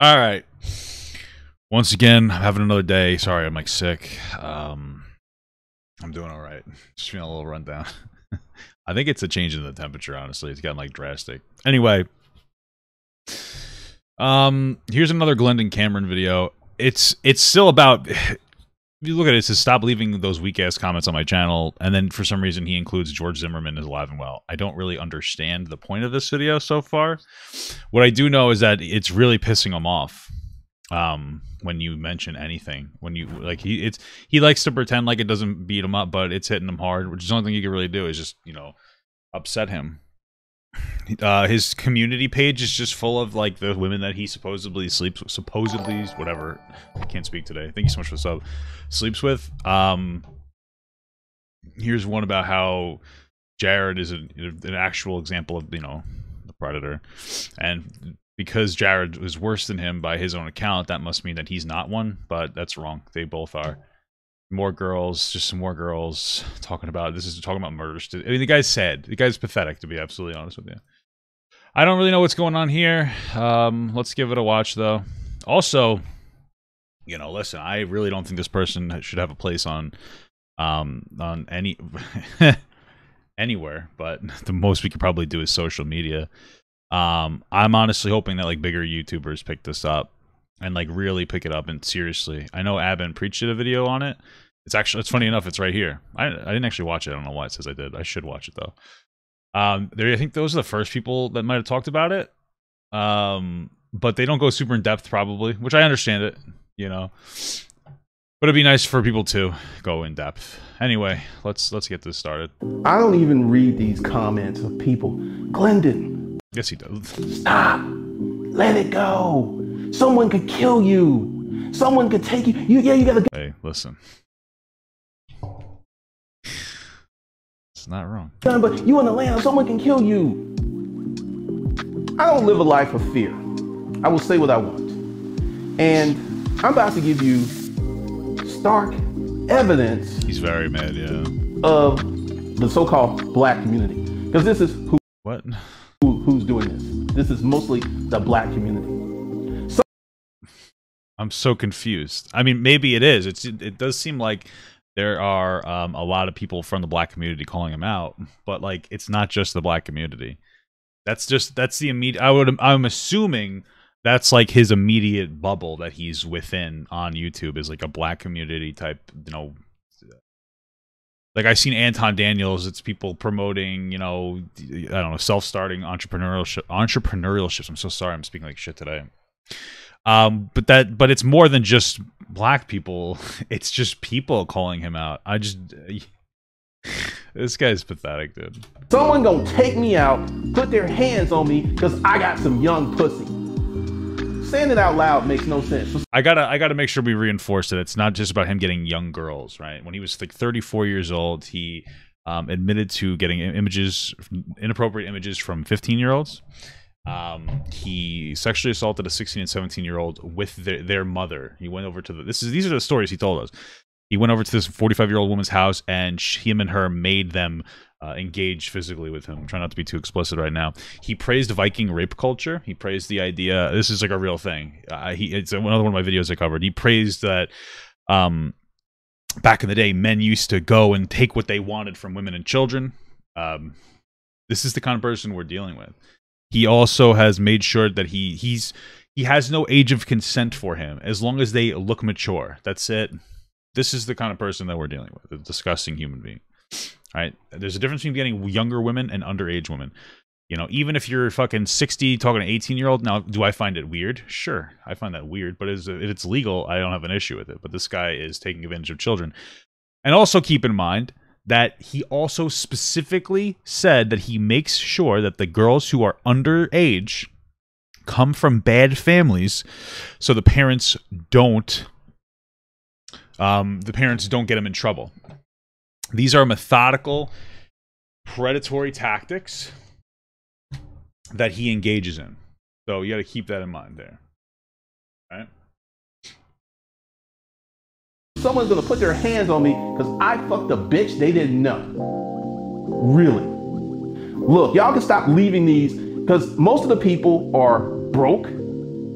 All right. Once again, I'm having another day. Sorry, I'm like sick. Um, I'm doing all right. Just feeling a little run down. I think it's a change in the temperature. Honestly, it's gotten like drastic. Anyway, um, here's another Glendon Cameron video. It's it's still about. You look at it, it says stop leaving those weak ass comments on my channel, and then for some reason he includes George Zimmerman as alive and well. I don't really understand the point of this video so far. What I do know is that it's really pissing him off um when you mention anything when you like he it's he likes to pretend like it doesn't beat him up but it's hitting him hard which is the only thing you can really do is just you know upset him uh his community page is just full of like the women that he supposedly sleeps with supposedly whatever. I can't speak today. Thank you so much for the sub. Sleeps with. Um here's one about how jared is a, an actual example of you know the predator. And because Jared was worse than him by his own account, that must mean that he's not one, but that's wrong. They both are. More girls, just some more girls talking about this is talking about murders. I mean, the guy's sad. The guy's pathetic, to be absolutely honest with you. I don't really know what's going on here. Um, let's give it a watch, though. Also, you know, listen, I really don't think this person should have a place on um on any anywhere, but the most we could probably do is social media. Um, I'm honestly hoping that like bigger YouTubers pick this up and like really pick it up and seriously. I know Abin preached a video on it. It's actually it's funny enough. It's right here. I I didn't actually watch it. I don't know why it says I did. I should watch it though. Um, there I think those are the first people that might have talked about it. Um, but they don't go super in depth probably, which I understand it. You know, but it'd be nice for people to go in depth. Anyway, let's let's get this started. I don't even read these comments of people. Glendon, Yes, he does. stop. Let it go. Someone could kill you. Someone could take you. You yeah, you gotta go. Hey, listen. It's not wrong. but you in the land, someone can kill you. I don't live a life of fear. I will say what I want. And I'm about to give you stark evidence He's very mad, yeah. of the so-called black community. Because this is who, What? who who's doing this. This is mostly the black community. I'm so confused. I mean, maybe it is. It's it does seem like there are um, a lot of people from the black community calling him out, but like it's not just the black community. That's just that's the immediate. I would I'm assuming that's like his immediate bubble that he's within on YouTube is like a black community type. You know, like I've seen Anton Daniels. It's people promoting, you know, I don't know, self-starting entrepreneurial entrepreneurialships. I'm so sorry, I'm speaking like shit today. Um, but that, but it's more than just black people. It's just people calling him out. I just, this guy's pathetic, dude. Someone gonna take me out, put their hands on me, because I got some young pussy. Saying it out loud makes no sense. I gotta, I gotta make sure we reinforce that it's not just about him getting young girls, right? When he was like 34 years old, he um, admitted to getting images, inappropriate images from 15 year olds. Um, he sexually assaulted a 16 and 17 year old with their, their mother. He went over to the. This is these are the stories he told us. He went over to this 45 year old woman's house, and sh- him and her made them uh, engage physically with him. I'm trying not to be too explicit right now. He praised Viking rape culture. He praised the idea. This is like a real thing. Uh, he it's another one of my videos I covered. He praised that. Um, back in the day, men used to go and take what they wanted from women and children. Um, this is the kind of person we're dealing with. He also has made sure that he he's he has no age of consent for him as long as they look mature. That's it. This is the kind of person that we're dealing with, a disgusting human being. All right. There's a difference between getting younger women and underage women. You know, even if you're fucking 60 talking to 18 year old, now do I find it weird? Sure, I find that weird, but if it's legal, I don't have an issue with it. But this guy is taking advantage of children. And also keep in mind that he also specifically said that he makes sure that the girls who are underage come from bad families so the parents don't um, the parents don't get them in trouble. These are methodical predatory tactics that he engages in. So you got to keep that in mind there. All right someone's gonna put their hands on me because I fucked a bitch they didn't know. Really. Look, y'all can stop leaving these because most of the people are broke.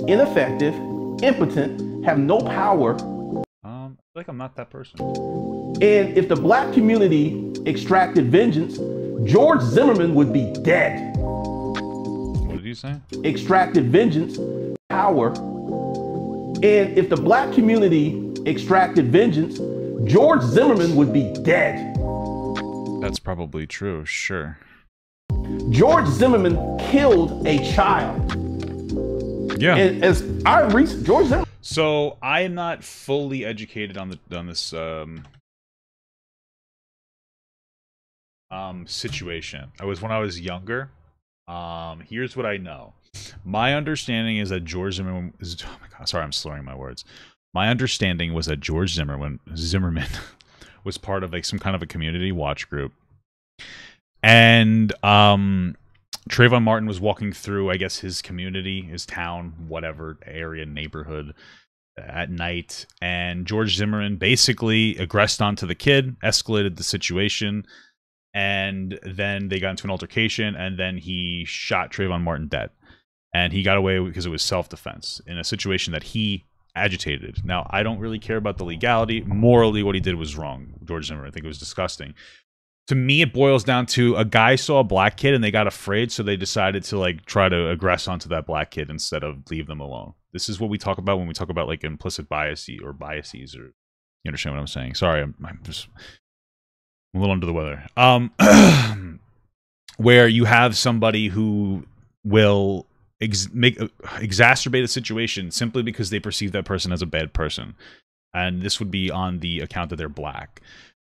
ineffective, impotent, have no power, Um, I feel like I'm not that person. and if the black community extracted vengeance, George Zimmerman would be dead. What did you say? Extracted vengeance, power, and if the black community extracted vengeance, George Zimmerman would be dead. That's probably true. Sure. George Zimmerman killed a child. Yeah. And as I researched, George Zimmerman So I am not fully educated on the on this um um situation. I was when I was younger. Um, here's what I know. My understanding is that George Zimmerman is. Oh my god, sorry, I'm slurring my words. My understanding was that George Zimmerman Zimmerman was part of like some kind of a community watch group, and um, Trayvon Martin was walking through, I guess, his community, his town, whatever area, neighborhood at night. And George Zimmerman basically aggressed onto the kid, escalated the situation, and then they got into an altercation, and then he shot Trayvon Martin dead. And he got away because it was self defense in a situation that he agitated. Now, I don't really care about the legality. Morally, what he did was wrong, George Zimmerman. I think it was disgusting to me it boils down to a guy saw a black kid and they got afraid so they decided to like try to aggress onto that black kid instead of leave them alone this is what we talk about when we talk about like implicit bias or biases or you understand what i'm saying sorry i'm, I'm just I'm a little under the weather um where you have somebody who will ex- make uh, exacerbate a situation simply because they perceive that person as a bad person and this would be on the account that they're black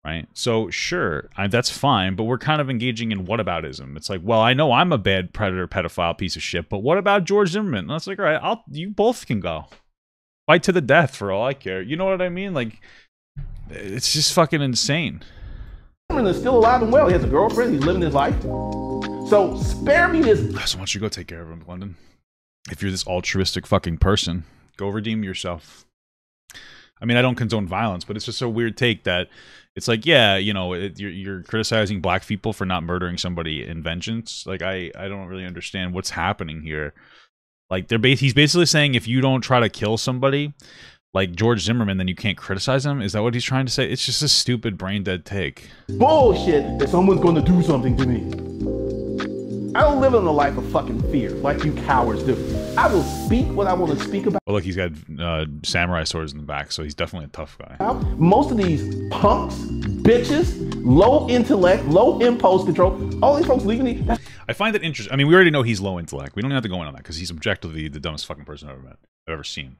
right? So sure, I, that's fine, but we're kind of engaging in whataboutism. It's like, well, I know I'm a bad predator, pedophile, piece of shit, but what about George Zimmerman? And that's like, all right, I'll you both can go fight to the death for all I care. You know what I mean? Like, it's just fucking insane. Zimmerman is still alive and well. He has a girlfriend. He's living his life. So spare me this. So why don't you go take care of him, London? If you're this altruistic fucking person, go redeem yourself. I mean, I don't condone violence, but it's just a weird take that it's like, yeah, you know, it, you're, you're criticizing black people for not murdering somebody in vengeance. Like, I, I don't really understand what's happening here. Like, they're he's basically saying if you don't try to kill somebody, like George Zimmerman, then you can't criticize him. Is that what he's trying to say? It's just a stupid brain dead take. bullshit someone's going to do something to me. I don't live in a life of fucking fear like you cowards do. I will speak what I want to speak about. Well, look, he's got uh, samurai swords in the back, so he's definitely a tough guy. Most of these punks, bitches, low intellect, low impulse control, all these folks legally, that's I find it interesting. I mean, we already know he's low intellect. We don't have to go in on that because he's objectively the dumbest fucking person I've ever met, I've ever seen.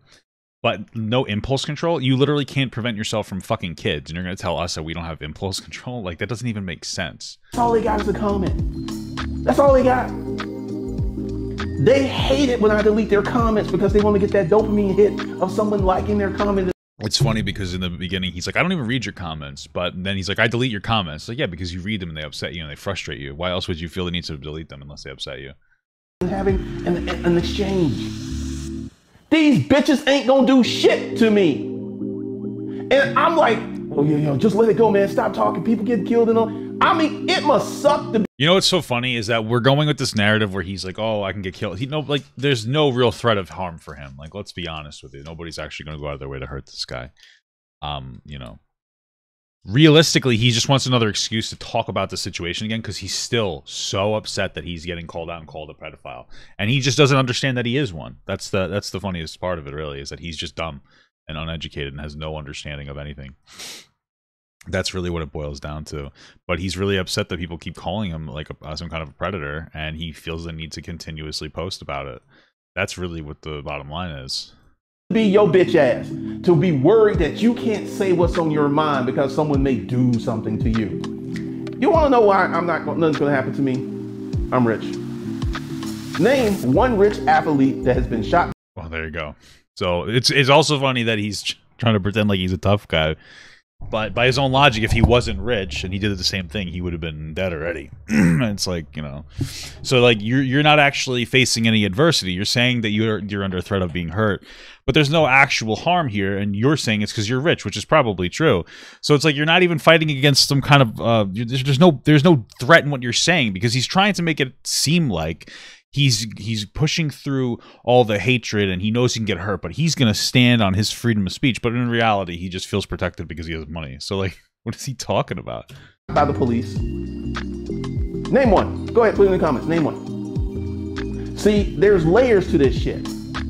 But no impulse control. You literally can't prevent yourself from fucking kids, and you're gonna tell us that we don't have impulse control. Like that doesn't even make sense. That's all they got is a comment. That's all they got. They hate it when I delete their comments because they want to get that dopamine hit of someone liking their comment. It's funny because in the beginning he's like, I don't even read your comments, but then he's like, I delete your comments. Like, yeah, because you read them and they upset you and they frustrate you. Why else would you feel the need to delete them unless they upset you? having an, an exchange. These bitches ain't gonna do shit to me. And I'm like, oh yeah, yo, just let it go, man. Stop talking. People get killed and all. I mean, it must suck to be You know what's so funny is that we're going with this narrative where he's like, "Oh, I can get killed." He no, like, there's no real threat of harm for him. Like, let's be honest with you, nobody's actually going to go out of their way to hurt this guy. Um, you know, realistically, he just wants another excuse to talk about the situation again because he's still so upset that he's getting called out and called a pedophile, and he just doesn't understand that he is one. That's the that's the funniest part of it, really, is that he's just dumb and uneducated and has no understanding of anything. That's really what it boils down to. But he's really upset that people keep calling him like a, uh, some kind of a predator, and he feels the need to continuously post about it. That's really what the bottom line is. Be your bitch ass to be worried that you can't say what's on your mind because someone may do something to you. You want to know why I'm not nothing's gonna happen to me? I'm rich. Name one rich athlete that has been shot Well, there you go. So it's it's also funny that he's trying to pretend like he's a tough guy. But by his own logic, if he wasn't rich and he did the same thing, he would have been dead already. it's like you know, so like you're you're not actually facing any adversity. You're saying that you're you're under threat of being hurt, but there's no actual harm here, and you're saying it's because you're rich, which is probably true. So it's like you're not even fighting against some kind of uh, there's, there's no there's no threat in what you're saying because he's trying to make it seem like he's he's pushing through all the hatred and he knows he can get hurt, but he's gonna stand on his freedom of speech. But in reality, he just feels protected because he has money. So like, what is he talking about? By the police. Name one. Go ahead, put it in the comments. Name one. See, there's layers to this shit.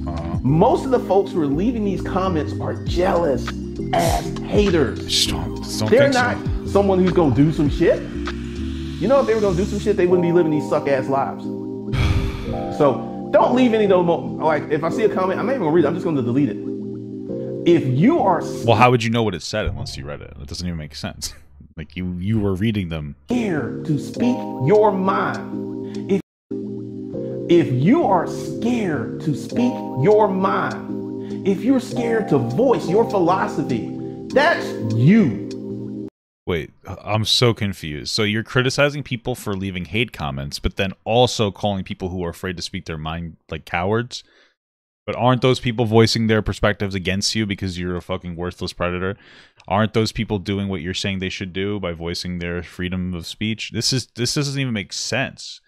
Uh, Most of the folks who are leaving these comments are jealous ass haters. don't, don't They're not so. someone who's gonna do some shit. You know, if they were gonna do some shit, they wouldn't be living these suck ass lives. So don't leave any of those. Like, if I see a comment, I'm not even gonna read it. I'm just gonna delete it. If you are Well, how would you know what it said unless you read it? It doesn't even make sense. Like you you were reading them. scared to speak your mind, if if you are scared to speak your mind, if you're scared to voice your philosophy, that's you. Wait, I'm so confused. So you're criticizing people for leaving hate comments, but then also calling people who are afraid to speak their mind like cowards? But aren't those people voicing their perspectives against you because you're a fucking worthless predator? Aren't those people doing what you're saying they should do by voicing their freedom of speech? This is this doesn't even make sense.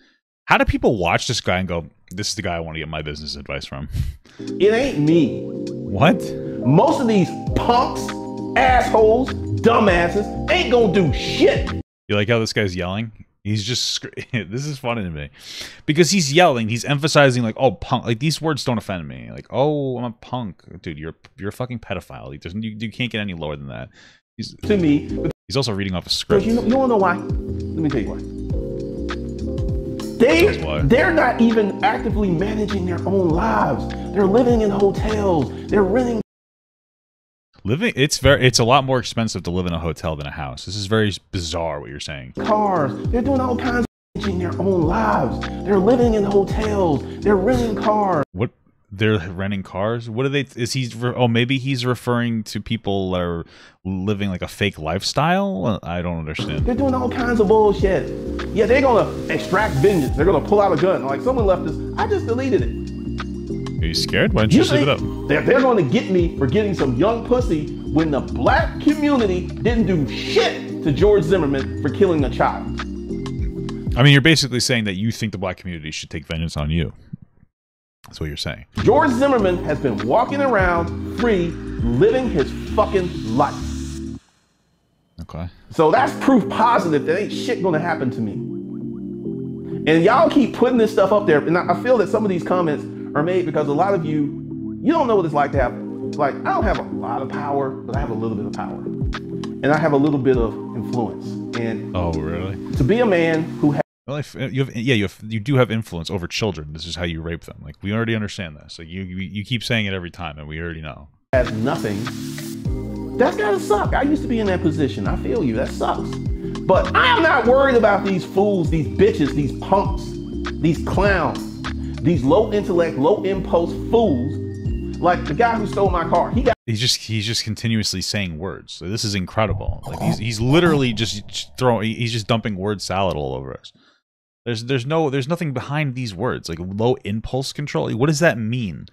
How do people watch this guy and go, "This is the guy I want to get my business advice from"? It ain't me. What? Most of these punks, assholes, dumbasses ain't gonna do shit. You like how this guy's yelling? He's just this is funny to me because he's yelling. He's emphasizing like, "Oh, punk!" Like these words don't offend me. Like, "Oh, I'm a punk, dude. You're you're a fucking pedophile. Like, there's, you, you can't get any lower than that." He's To me, he's also reading off a script. you know, you wanna know why? Let me tell you why. They why. they're not even actively managing their own lives. They're living in hotels. They're renting Living, it's very, it's a lot more expensive to live in a hotel than a house. This is very bizarre what you're saying. cars. They're doing all kinds of managing their own lives. They're living in hotels. They're renting cars. What they're renting cars? What are they? Is he? Oh, maybe he's referring to people that are living like a fake lifestyle. I don't understand. They're doing all kinds of bullshit. Yeah, they're gonna extract vengeance. They're gonna pull out a gun. Like someone left this. I just deleted it. Are you scared? Why don't you, just leave it up? They're, they're gonna get me for getting some young pussy when the black community didn't do shit to George Zimmerman for killing a child. I mean, you're basically saying that you think the black community should take vengeance on you. That's what you're saying. George Zimmerman has been walking around free, living his fucking life. Okay. So that's proof positive that ain't shit gonna happen to me. And y'all keep putting this stuff up there, and I feel that some of these comments are made because a lot of you, you don't know what it's like to have, like, I don't have a lot of power, but I have a little bit of power. And I have a little bit of influence. And Oh, really? to be a man who has Well, if, you have, yeah, you have, you do have influence over children. This is how you rape them. Like we already understand this. Like you, you, you keep saying it every time, and we already know. has nothing, that's gotta suck. I used to be in that position. I feel you. That sucks. But I am not worried about these fools, these bitches, these punks, these clowns, these low intellect, low impulse fools. Like the guy who stole my car. He got He's just, he's just continuously saying words. So this is incredible. Like he's, he's literally just throwing, he's just dumping word salad all over us. There's, there's no, there's nothing behind these words. Like low impulse control. What does that mean?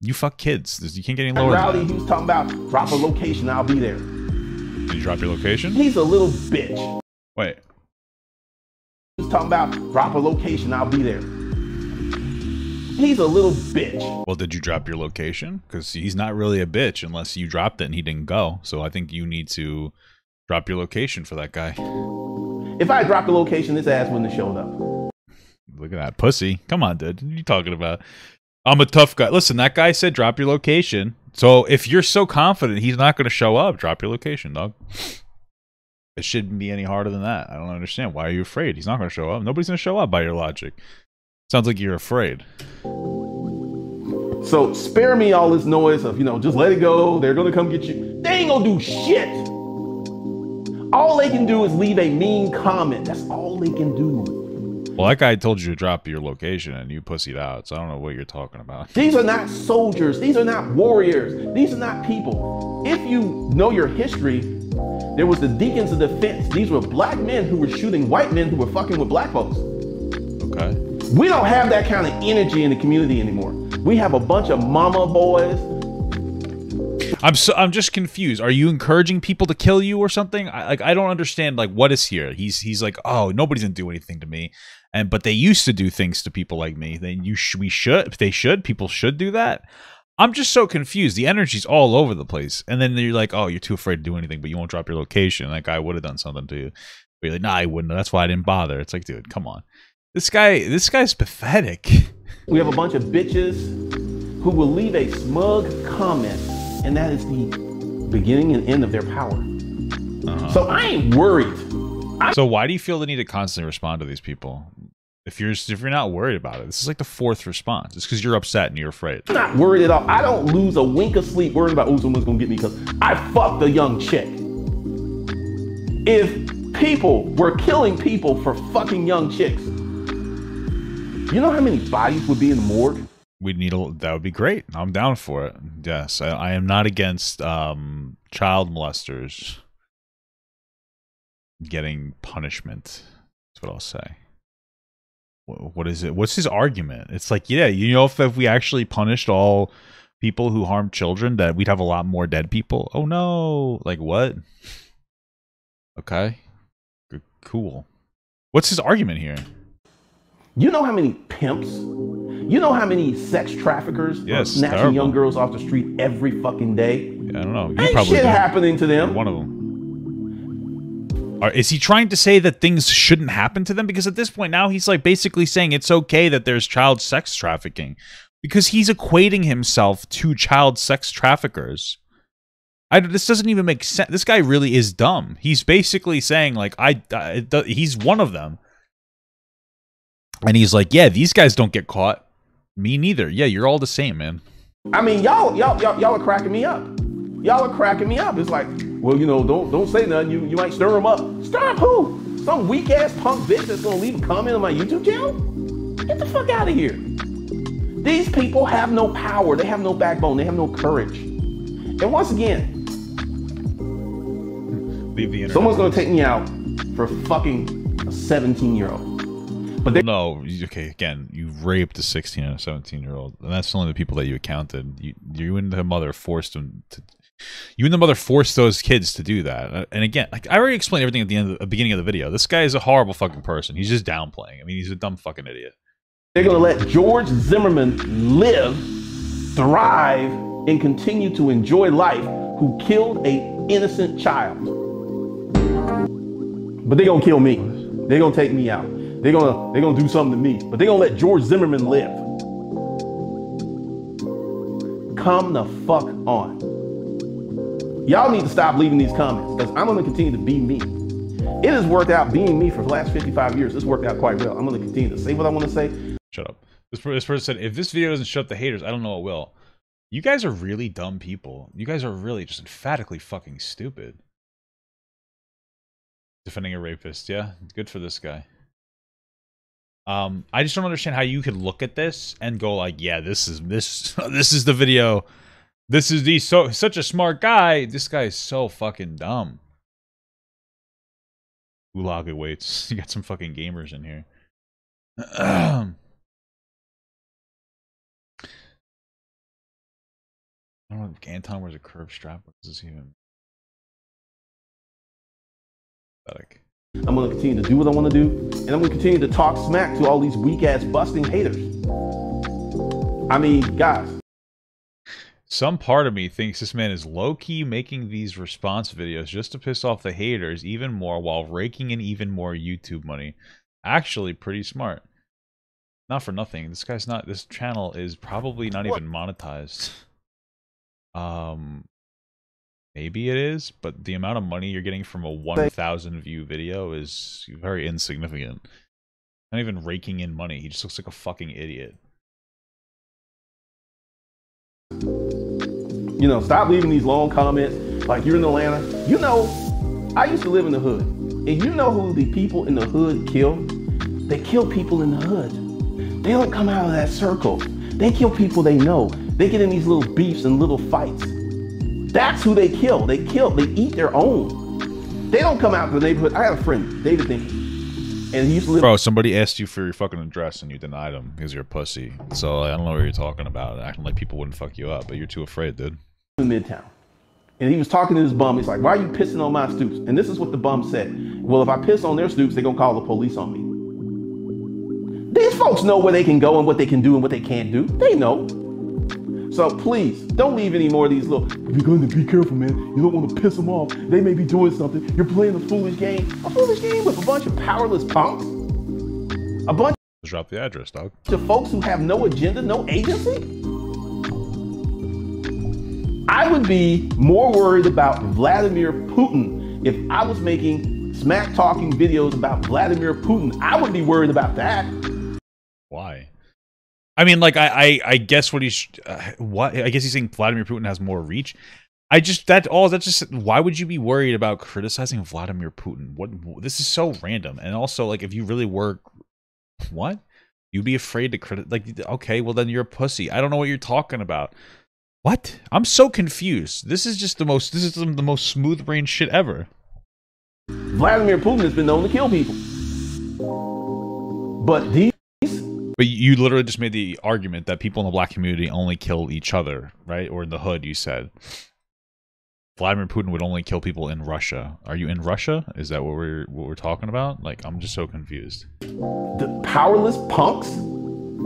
You fuck kids. You can't get any lower. rowdy. He was talking about drop a location, I'll be there. Did you drop your location? He's a little bitch. Wait. He was talking about drop a location, I'll be there. He's a little bitch. Well, did you drop your location? Because he's not really a bitch unless you dropped it and he didn't go. So I think you need to drop your location for that guy. If I dropped the location, this ass wouldn't have showed up. Look at that pussy. Come on, dude. What are you talking about? I'm a tough guy. Listen, that guy said drop your location. So if you're so confident he's not going to show up, drop your location, dog. It shouldn't be any harder than that. I don't understand. Why are you afraid? He's not going to show up. Nobody's going to show up by your logic. Sounds like you're afraid. So spare me all this noise of, you know, just let it go. They're gonna come get you. They ain't gonna do shit. All they can do is leave a mean comment. That's all they can do. Well, that guy told you to drop your location and you pussied out. So I don't know what you're talking about. These are not soldiers. These are not warriors. These are not people. If you know your history, there was the deacons of defense. These were black men who were shooting white men who were fucking with black folks. Okay. We don't have that kind of energy in the community anymore. We have a bunch of mama boys. I'm so I'm just confused. Are you encouraging people to kill you or something? I, like I don't understand. Like what is here? He's he's like, oh, nobody's gonna do anything to me, and but they used to do things to people like me. Then you sh- we should they should people should do that. I'm just so confused. The energy's all over the place, and then you're like, oh, you're too afraid to do anything, but you won't drop your location. That guy would have done something to you. But you're like, nah, I wouldn't. That's why I didn't bother. It's like, dude, come on. This guy, this guy's pathetic. We have a bunch of bitches who will leave a smug comment, and that is the beginning and end of their power. Uh-huh. So I ain't worried. So why do you feel the need to constantly respond to these people? If you're if you're not worried about it, this is like the fourth response. It's because you're upset and you're afraid. I'm not worried at all. I don't lose a wink of sleep worrying about, oh, someone's gonna get me because I fucked a young chick. If people were killing people for fucking young chicks, you know how many bodies would be in the morgue? We'd need a that would be great. I'm down for it. Yes, I, I am not against um, child molesters getting punishment. That's what I'll say. Wh- What is it? What's his argument? It's like, yeah, you know, if, if we actually punished all people who harm children, that we'd have a lot more dead people. Oh no! Like what? Okay, cool. What's his argument here? You know how many pimps? You know how many sex traffickers Yes, are snatching terrible. young girls off the street every fucking day? I don't know. You Ain't probably shit do. happening to You're them. one of them. Is he trying to say that things shouldn't happen to them? Because at this point now he's like basically saying it's okay that there's child sex trafficking because he's equating himself to child sex traffickers. I, this doesn't even make sense. This guy really is dumb. He's basically saying like I, I he's one of them, and he's like, yeah, these guys don't get caught. Me neither. Yeah, you're all the same, man. I mean, y'all, y'all, y'all, y'all are cracking me up. Y'all are cracking me up. It's like, well, you know, don't don't say nothing. You you might stir them up. Stir up who? Some weak ass punk bitch that's gonna leave a comment on my YouTube channel? Get the fuck out of here. These people have no power. They have no backbone. They have no courage. And once again, Leave the internet. someone's gonna take me out for fucking a 17 year old. But they No, okay. Again, you raped a sixteen and a seventeen-year-old, and that's only the people that you accounted. You, you and the mother forced them to. You and the mother forced those kids to do that. Uh, And again, like I already explained everything at the end, of the beginning of the video. This guy is a horrible fucking person. He's just downplaying. I mean, he's a dumb fucking idiot. They're going to let George Zimmerman live, thrive, and continue to enjoy life who killed a innocent child. But they're going to kill me. They're going to take me out. They're to they're to do something to me. But they're to let George Zimmerman live. Come the fuck on. Y'all need to stop leaving these comments because I'm to continue to be me. It has worked out being me for the last 55 years. It's worked out quite well. I'm to continue to say what I want to say. Shut up. This, this person said, if this video doesn't shut up the haters, I don't know what will. You guys are really dumb people. You guys are really just emphatically fucking stupid. Defending a rapist, yeah? Good for this guy. Um, I just don't understand how you could look at this and go like, yeah, this is this this is the video. This is the so such a smart guy. This guy is so fucking dumb. Ulaga waits. You got some fucking gamers in here. I don't know if Anton wears a curved strap. What does this even? Pathetic. I'm gonna continue to do what I wanna do, and I'm gonna continue to talk smack to all these weak ass busting haters. I mean, guys, Some part of me thinks this man is low key making these response videos just to piss off the haters even more while raking in even more YouTube money. Actually, pretty smart. Not for nothing. This guy's not. This channel is probably not even monetized. Um, maybe it is, but the amount of money you're getting from a 1,000 view video is very insignificant. Not even raking in money. He just looks like a fucking idiot. you know, stop leaving these long comments like you're in Atlanta. You know, I used to live in the hood, and you know who the people in the hood kill? They kill people in the hood. They don't come out of that circle. They kill people they know. They get in these little beefs and little fights. That's who they kill. They kill. They eat their own. They don't come out to the neighborhood. I had a friend, David Dinky, and he used to live. Bro, somebody asked you for your fucking address and you denied them because you're a pussy. So I don't know what you're talking about. Acting like people wouldn't fuck you up, but you're too afraid, dude. in Midtown. And he was talking to this bum. He's like, Why are you pissing on my stoops? And this is what the bum said. Well, if I piss on their stoops, they're going to call the police on me. These folks know where they can go and what they can do and what they can't do. They know. So please, don't leave any more of these little, If you're going to be careful, man. You don't want to piss them off. They may be doing something. You're playing a foolish game. A foolish game with a bunch of powerless punks. A bunch drop the address, dog. To folks who have no agenda, no agency. I would be more worried about Vladimir Putin if I was making smack talking videos about Vladimir Putin. I would be worried about that. Why? I mean, like, I, I, I guess what he's, uh, what? I guess he's saying Vladimir Putin has more reach. I just that all that just why would you be worried about criticizing Vladimir Putin? What this is so random, and also like if you really were, what you'd be afraid to criticize? Like, okay, well then you're a pussy. I don't know what you're talking about. What? I'm so confused. This is just the most. This is the most smooth brain shit ever. Vladimir Putin has been known to kill people. But these, But you literally just made the argument that people in the black community only kill each other, right? Or in the hood, you said. Vladimir Putin would only kill people in Russia. Are you in Russia? Is that what we're what we're talking about? Like, I'm just so confused. the powerless punks,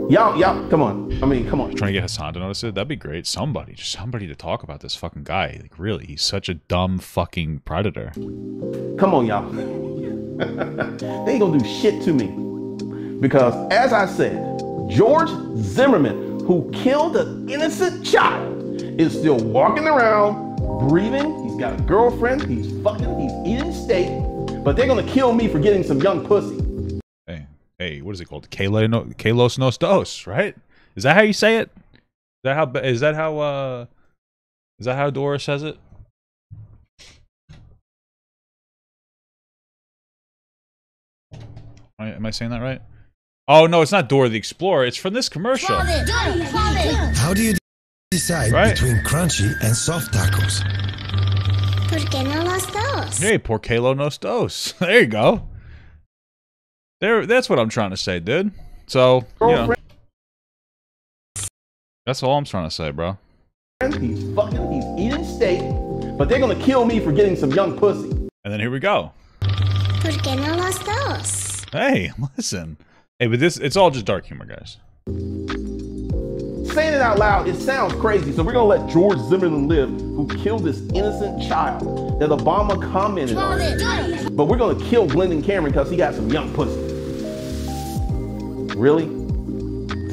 y'all, y'all, come on. I mean, come on. Trying to get Hassan to notice it. That'd be great. Somebody, just somebody to talk about this fucking guy. Like, really, he's such a dumb fucking predator. Come on, y'all. they ain't gonna do shit to me. Because, as I said, George Zimmerman, who killed an innocent child, is still walking around, breathing. He's got a girlfriend. He's fucking. He's eating steak. But they're gonna kill me for getting some young pussy. Hey, hey, what is it called? Kalo no, Kalos Nostos, right? Is that how you say it? Is that how? Is that how? uh Is that how Dora says it? Am I saying that right? Oh no, it's not Dora the Explorer. It's from this commercial. How do you decide Right. between crunchy and soft tacos? ¿Por qué no los dos? Hey, por Kalo Nostos. There you go. There, that's what I'm trying to say, dude. So, you know, that's all I'm trying to say, bro. He's fucking. He's eating steak. But they're gonna kill me for getting some young pussy. And then here we go. ¿Por qué no los dos? Hey, listen. Hey, but this it's all just dark humor, guys. Saying it out loud, it sounds crazy. So we're gonna let George Zimmerman live, who killed this innocent child that Obama commented on. But we're gonna kill Glendon Cameron because he got some young pussy. Really?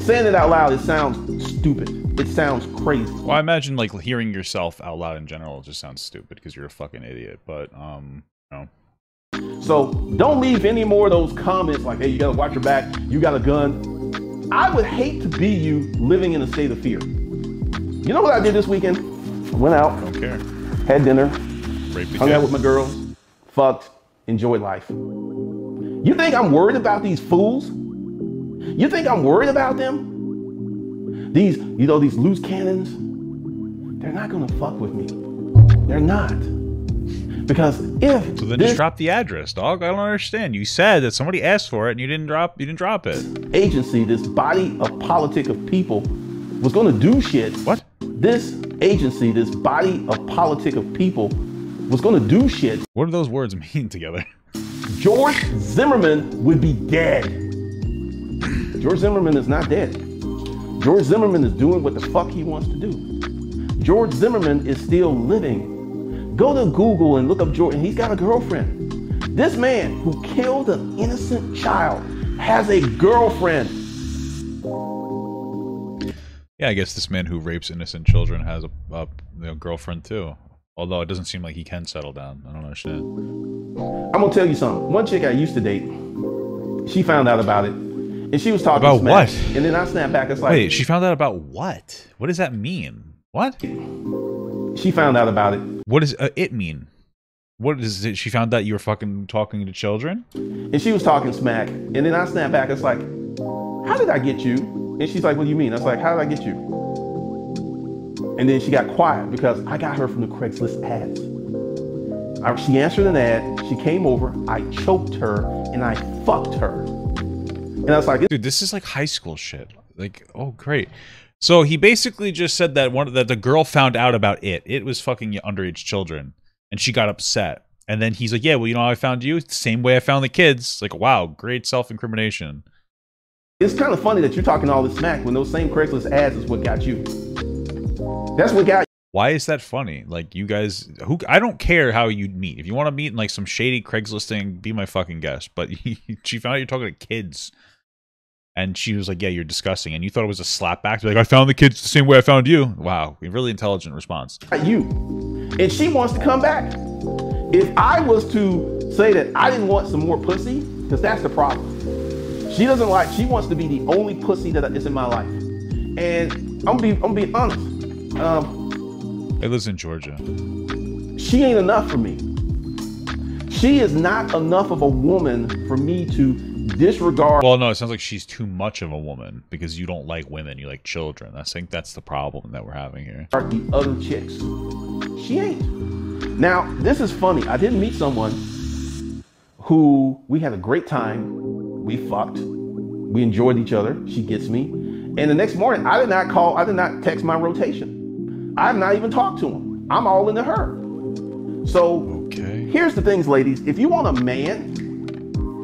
Saying it out loud, it sounds stupid. It sounds crazy. Well, I imagine like hearing yourself out loud in general just sounds stupid because you're a fucking idiot. But um, you know, So don't leave any more of those comments like, hey, you gotta watch your back, you got a gun. I would hate to be you living in a state of fear. You know what I did this weekend? I went out, don't care. had dinner, hung out with my girls, fucked, enjoyed life. You think I'm worried about these fools? You think I'm worried about them? These, you know, these loose cannons, they're not gonna fuck with me. They're not. Because if So then just drop the address, dog. I don't understand. You said that somebody asked for it and you didn't drop. You didn't drop it. agency, this body of politic of people, was gonna do shit. What? This agency, this body of politic of people, was gonna do shit. What do those words mean together? George Zimmerman would be dead. George Zimmerman is not dead. George Zimmerman is doing what the fuck he wants to do. George Zimmerman is still living. Go to Google and look up Jordan. He's got a girlfriend. This man who killed an innocent child has a girlfriend. Yeah, I guess this man who rapes innocent children has a, a you know, girlfriend too. Although it doesn't seem like he can settle down. I don't understand. I'm gonna tell you something. One chick I used to date, she found out about it, and she was talking About smack. what? And then I snapped back. It's like Wait, she found out about what? What does that mean? What? she found out about it, What does uh, it mean? What is it? She found out you were fucking talking to children? and she was talking smack. And then I snapped back. It's like, how did I get you? And she's like, what do you mean? I was like, how did I get you? And then she got quiet because I got her from the Craigslist ads. I- she answered an ad. She came over. I choked her and I fucked her. And I was like, Dude, this is like high school shit. Like, oh great. So he basically just said that one that the girl found out about it. It was fucking underage children, and she got upset. And then he's like, "Yeah, well, you know, how I found you the same way I found the kids." Like, wow, great self incrimination. It's kind of funny that you're talking all this smack when those same Craigslist ads is what got you. That's what got Why is that funny? Like, you guys, who I don't care how you meet. If you want to meet in like some shady Craigslist thing, be my fucking guest. But she found out you're talking to kids, and she was like, "Yeah, you're disgusting," and you thought it was a slapback. Like, I found the kids the same way I found you. Wow, really intelligent response. you. And she wants to come back. If I was to say that I didn't want some more pussy, because that's the problem. She doesn't like, she wants to be the only pussy that is in my life. And I'm gonna be, I'm gonna be honest. Um, It lives in Georgia. she ain't enough for me. She is not enough of a woman for me to disregard Well, no, it sounds like she's too much of a woman because you don't like women, you like children. I think that's the problem that we're having here. the other chicks. She ain't. Now, this is funny. I didn't meet someone who we had a great time. We fucked. We enjoyed each other. She gets me. And the next morning, I did not call, I did not text my rotation. I have not even talked to him. I'm all into her. So Okay. here's the things, ladies. If you want a man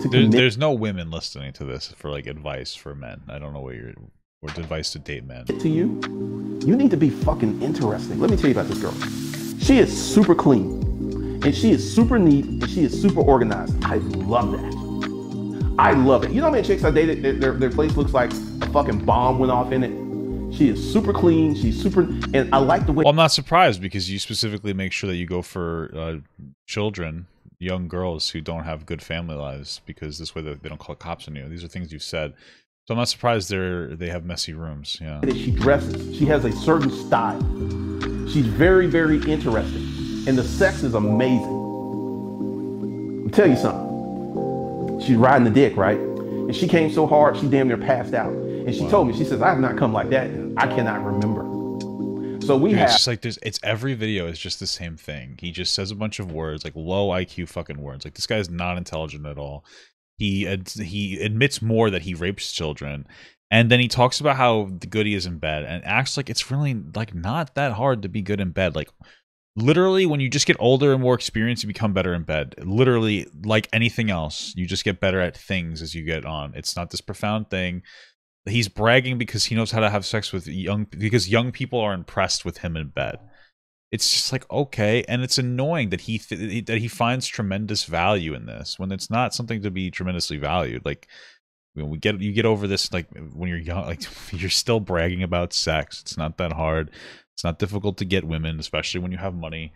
There, there's no women listening to this for like advice for men. I don't know what your or advice to date men. to you, you need to be fucking interesting. Let me tell you about this girl. She is super clean, and she is super neat, and she is super organized. I love that. I love it. You know how many chicks I dated, their, their, their place looks like a fucking bomb went off in it? She is super clean. She's super, and I like the way Well, I'm not surprised because you specifically make sure that you go for uh, children, young girls who don't have good family lives because this way they they don't call cops on you. These are things you've said. So I'm not surprised they're they have messy rooms. Yeah. she dresses. She has a certain style. She's very, very interesting. And the sex is amazing. I'll tell you something. She's riding the dick, right? And she came so hard, she damn near passed out. And she told me, she says, I have not come like that. I cannot remember. So we Dude, have it's just like there's it's every video is just the same thing. He just says a bunch of words, like low IQ fucking words. Like this guy's not intelligent at all. He ad- he admits more that he rapes children, and then he talks about how good he is in bed, and acts like it's really like not that hard to be good in bed. Like literally, when you just get older and more experienced, you become better in bed. Literally, like anything else, you just get better at things as you get on. It's not this profound thing he's bragging because he knows how to have sex with young because young people are impressed with him in bed. It's just like okay. And it's annoying that he th- that he finds tremendous value in this when it's not something to be tremendously valued. Like when we get you get over this like when you're young like you're still bragging about sex. It's not that hard. It's not difficult to get women especially when you have money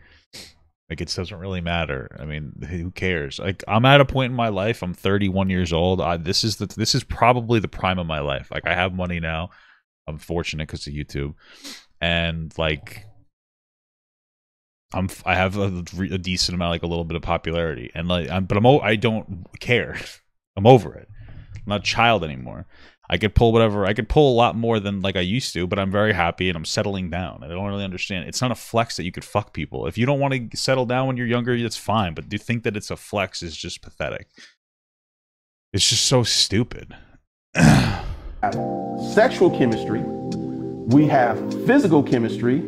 like it doesn't really matter. I mean who cares? Like i'm at a point in my life i'm 31 years old. I, this is the this is probably the prime of my life. Like i have money now. I'm fortunate because of youtube. And like i'm i have a, a decent amount like a little bit of popularity. And like i'm but i'm i don't care. I'm over it i'm not a child anymore I could pull whatever. I could pull a lot more than like I used to, but I'm very happy and I'm settling down. I don't really understand. It's not a flex that you could fuck people. If you don't want to settle down when you're younger, that's fine. But you think that it's a flex is just pathetic. It's just so stupid. sexual chemistry, we have physical chemistry,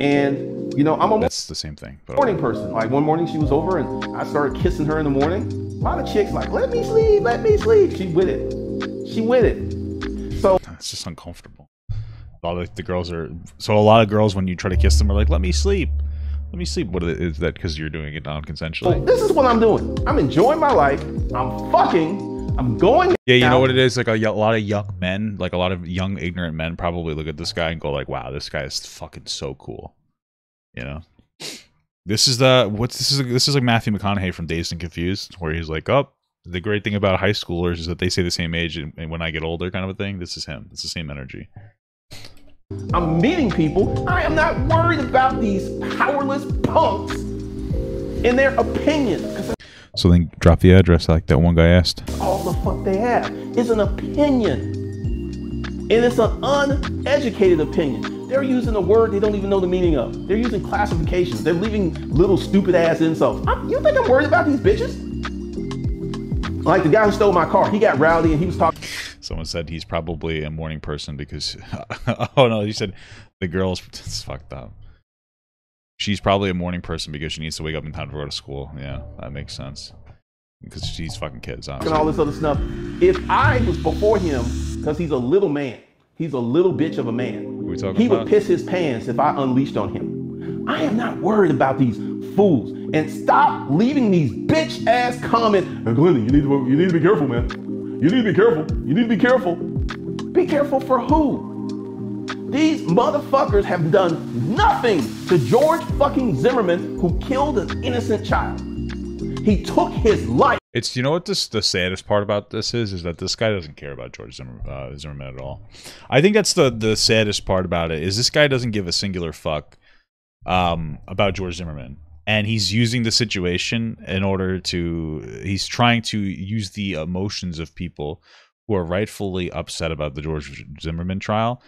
and you know, I'm a That's the same thing. But morning person. Like one morning she was over and I started kissing her in the morning. A lot of chicks like, let me sleep, let me sleep. She with it. She with it. So it's just uncomfortable. A lot of the girls are so a lot of girls when you try to kiss them are like, "Let me sleep, let me sleep." What is that? Because you're doing it non-consensually. this is what I'm doing. I'm enjoying my life. I'm fucking. I'm going. Yeah, you know what it is. Like a lot of young men, like a lot of young ignorant men, probably look at this guy and go like, "Wow, this guy is fucking so cool." You know, this is the what's this is this is like Matthew McConaughey from Dazed and Confused, where he's like, "Oh, the great thing about high schoolers is that they say the same age, and, and when I get older, kind of a thing." This is him. It's the same energy. I'm meeting people. I am not worried about these powerless punks and their opinions. So then drop the address like that one guy asked. all the fuck they have is an opinion. And it's an uneducated opinion. They're using a word they don't even know the meaning of. They're using classifications. They're leaving little stupid ass insults. I'm, you think I'm worried about these bitches? Like the guy who stole my car, he got rowdy and he was talking Someone said he's probably a morning person because. oh no, he said the girl's. It's fucked up. She's probably a morning person because she needs to wake up in time to go to school. Yeah, that makes sense. Because she's fucking kids, and all this other stuff. If I was before him, because he's a little man, he's a little bitch of a man. We talking he would piss his pants if I unleashed on him. I am not worried about these fools. And stop leaving these bitch ass comments. And Glenn, you need to you need to be careful, man. You need to be careful. You need to be careful. Be careful for who? These motherfuckers have done nothing to George fucking Zimmerman, who killed an innocent child. He took his life. It's you know what this the saddest part about this is is that this guy doesn't care about George Zimmer, uh, Zimmerman at all. I think that's the the saddest part about it is this guy doesn't give a singular fuck um, about George Zimmerman, and he's using the situation in order to he's trying to use the emotions of people who are rightfully upset about the George Zimmerman trial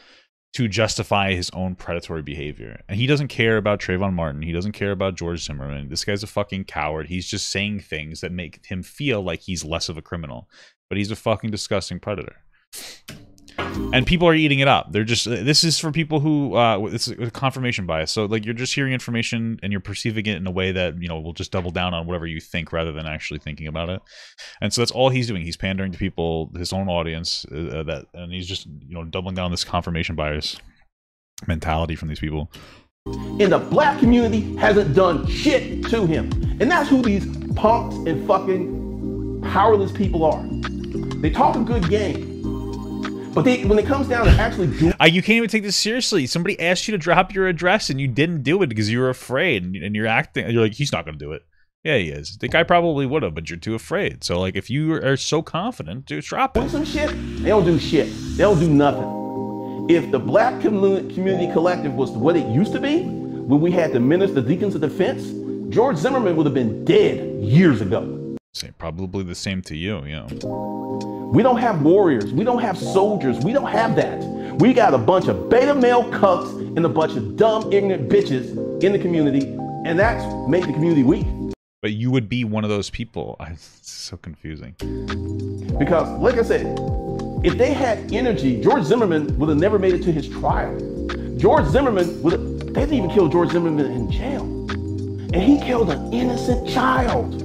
to justify his own predatory behavior. And he doesn't care about Trayvon Martin. He doesn't care about George Zimmerman. This guy's a fucking coward. He's just saying things that make him feel like he's less of a criminal. But he's a fucking disgusting predator. And people are eating it up. They're just this is for people who uh this is confirmation bias. So like you're just hearing information and you're perceiving it in a way that, you know, will just double down on whatever you think rather than actually thinking about it. And so that's all he's doing. He's pandering to people, his own audience, uh, that, and he's just you know doubling down this confirmation bias mentality from these people. And the black community hasn't done shit to him. And that's who these punks and fucking powerless people are. They talk a good game. But they, when it comes down to actually doing Uh, you can't even take this seriously. Somebody asked you to drop your address and you didn't do it because you were afraid, and, you're acting. You're like, he's not going to do it. Yeah, he is. The guy probably would have, but you're too afraid. So like, if you are so confident, just drop it. some shit, they don't do shit. They don't do nothing. If the black community collective was what it used to be, when we had the minister, the deacons of defense, George Zimmerman would have been dead years ago. Say probably the same to you. You know. We don't have warriors. We don't have soldiers. We don't have that. We got a bunch of beta male cucks and a bunch of dumb, ignorant bitches in the community, and that's made the community weak. But you would be one of those people. It's so confusing. Because, like I said, if they had energy, George Zimmerman would have never made it to his trial. George Zimmerman would have, they didn't even kill George Zimmerman in jail. And he killed an innocent child.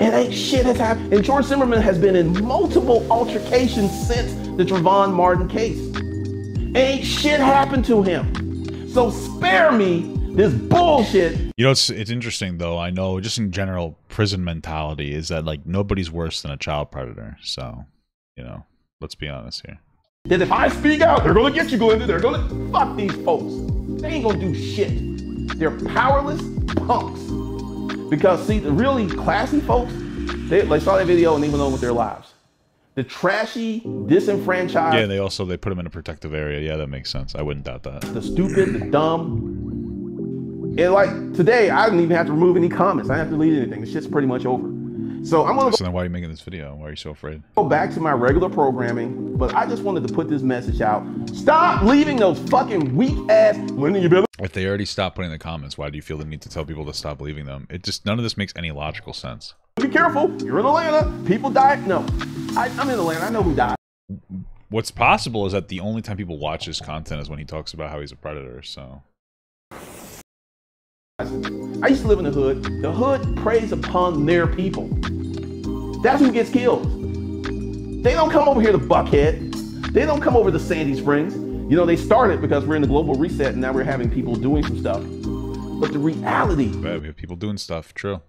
And ain't shit has happened. And George Zimmerman has been in multiple altercations since the Trayvon Martin case. Ain't shit happened to him. So spare me this bullshit. You know, it's it's interesting though. I know, just in general, prison mentality is that like nobody's worse than a child predator. So, you know, let's be honest here. that if I speak out, they're gonna get you, Glendon. They're gonna fuck these folks. They ain't gonna do shit. They're powerless punks. Because see, the really classy folks, they, they saw that video and they went on with their lives. The trashy, disenfranchised, Yeah, they also they put them in a protective area. Yeah, that makes sense. I wouldn't doubt that. the stupid, the dumb. And like today, I didn't even have to remove any comments. I didn't have to delete anything. The shit's pretty much over. So I'm gonna So then, why are you making this video? Why are you so afraid? go back to my regular programming, but I just wanted to put this message out. Stop leaving those fucking weak ass. When you better If they already stopped putting the comments, why do you feel the need to tell people to stop leaving them? It just none of this makes any logical sense. be careful. You're in Atlanta. People die. No, I, I'm in Atlanta. I know who died. What's possible is that the only time people watch his content is when he talks about how he's a predator. So I used to live in the hood. The hood preys upon their people. That's who gets killed. They don't come over here to Buckhead. They don't come over to Sandy Springs. You know, they started because we're in the global reset and now we're having people doing some stuff. But the reality, yeah, we have people doing stuff. True.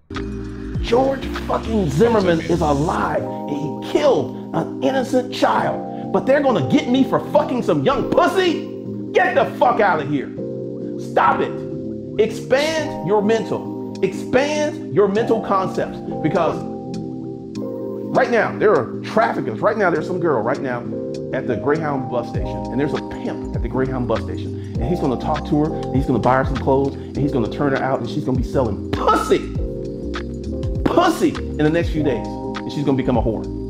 George fucking Zimmerman is alive and he killed an innocent child. But they're gonna get me for fucking some young pussy? Get the fuck out of here. Stop it. Expand your mental. Expand your mental concepts because right now there are traffickers. Right now there's some girl right now at the Greyhound bus station and there's a pimp at the Greyhound bus station and he's gonna talk to her and he's gonna buy her some clothes and he's gonna turn her out and she's gonna be selling pussy pussy in the next few days, and she's gonna become a whore.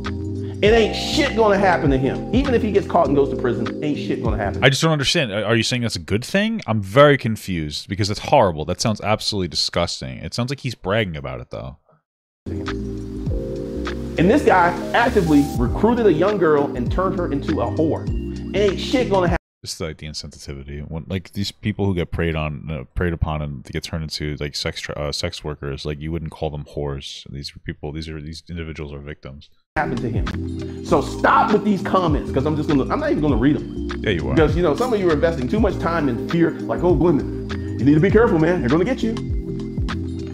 It ain't shit gonna happen to him. Even if he gets caught and goes to prison, ain't shit gonna happen. I just don't understand. Are you saying that's a good thing? I'm very confused because it's horrible. That sounds absolutely disgusting. It sounds like he's bragging about it though. And this guy actively recruited a young girl and turned her into a whore. Ain't shit gonna happen. Just like the insensitivity, when like these people who get preyed on, uh, preyed upon, and get turned into like sex uh, sex workers, like you wouldn't call them whores. These people, these are these individuals are victims. Happen to him. So stop with these comments because I'm just gonna I'm not even gonna read them. Yeah, you are. Because you know some of you are investing too much time in fear, like, oh Glendon, you need to be careful, man. They're gonna get you.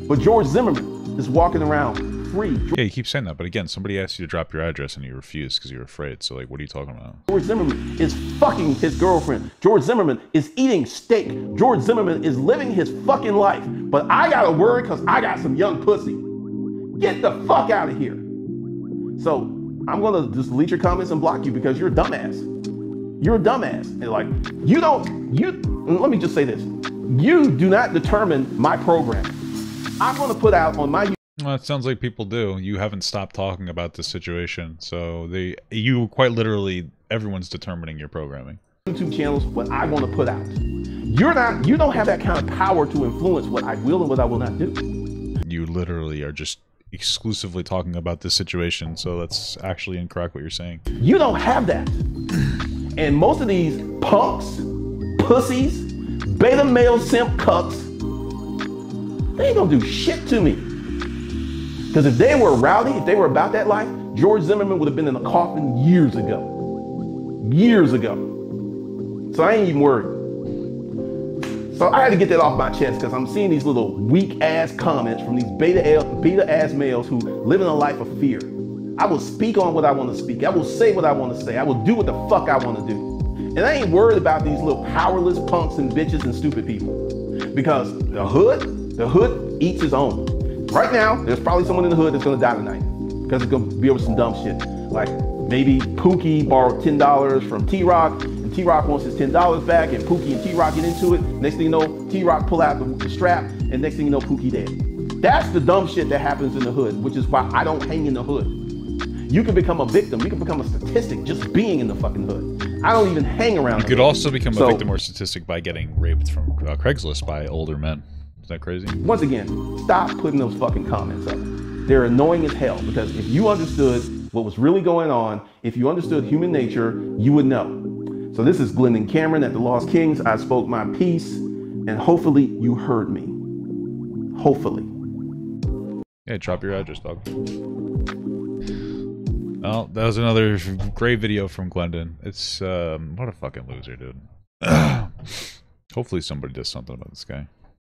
But George Zimmerman is walking around free. Yeah, you keep saying that, but again, somebody asked you to drop your address and you refused because you're afraid. So like, what are you talking about? George Zimmerman is fucking his girlfriend. George Zimmerman is eating steak. George Zimmerman is living his fucking life. But I gotta worry because I got some young pussy. Get the fuck out of here. So I'm gonna just delete your comments and block you because you're a dumbass. You're a dumbass. And like, you don't, you, let me just say this. You do not determine my program. I'm gonna put out on my Well, it sounds like people do. You haven't stopped talking about this situation, so they, you quite literally, everyone's determining your programming. YouTube channels what I want to put out. You're not, you don't have that kind of power to influence what I will and what I will not do. You literally are just exclusively talking about this situation, so that's actually incorrect what you're saying. You don't have that. And most of these punks, pussies, beta male simp cucks, they ain't gonna do shit to me. Because if they were rowdy, if they were about that life, George Zimmerman would have been in a coffin years ago. Years ago. So I ain't even worried. So I had to get that off my chest because I'm seeing these little weak ass comments from these beta beta ass males who live in a life of fear. I will speak on what I want to speak. I will say what I want to say. I will do what the fuck I want to do. And I ain't worried about these little powerless punks and bitches and stupid people. Because the hood, the hood eats its own. Right now, there's probably someone in the hood that's gonna die tonight. Because it's gonna be over some dumb shit. Like maybe Pookie borrowed $10 from T-Rock, and T-Rock wants his $10 back, and Pookie and T-Rock get into it. Next thing you know, T-Rock pull out the, the strap, and next thing you know, Pookie dead. That's the dumb shit that happens in the hood, which is why I don't hang in the hood. You can become a victim. You can become a statistic just being in the fucking hood. I don't even hang around. You could also become So- a victim or statistic by getting raped from uh, Craigslist by older men. Is that crazy? Once again, stop putting those fucking comments up. They're annoying as hell because if you understood what was really going on, if you understood human nature, you would know. So this is Glendon Cameron at the Lost Kings. I spoke my piece, and hopefully you heard me. Hopefully. Hey, drop your address, dog. Well, that was another great video from Glendon. It's um, what a fucking loser, dude. Hopefully, somebody does something about this guy.